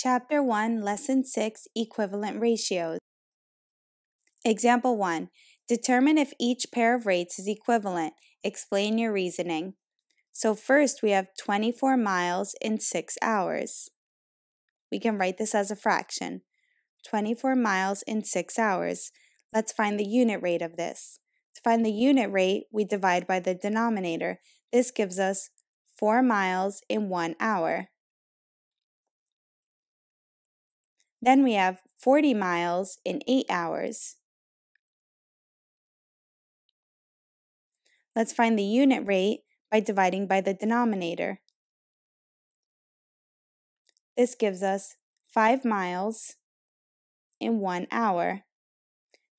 Chapter 1, Lesson 6 Equivalent Ratios. Example 1. Determine if each pair of rates is equivalent. Explain your reasoning. So, first we have 24 miles in 6 hours. We can write this as a fraction 24 miles in 6 hours. Let's find the unit rate of this. To find the unit rate, we divide by the denominator. This gives us 4 miles in 1 hour. Then we have 40 miles in 8 hours. Let's find the unit rate by dividing by the denominator. This gives us 5 miles in 1 hour.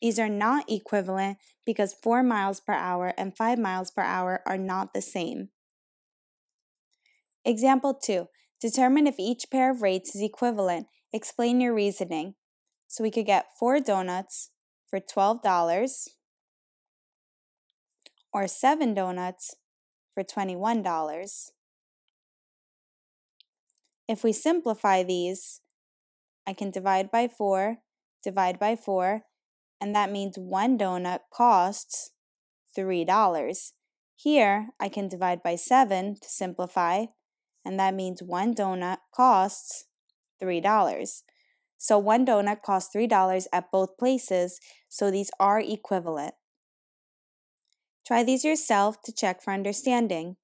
These are not equivalent because 4 miles per hour and 5 miles per hour are not the same. Example 2. Determine if each pair of rates is equivalent Explain your reasoning. So we could get four donuts for $12 or seven donuts for $21. If we simplify these, I can divide by 4, divide by 4, and that means one donut costs $3. Here, I can divide by 7 to simplify, and that means one donut costs $3. So one donut costs $3 at both places, so these are equivalent. Try these yourself to check for understanding.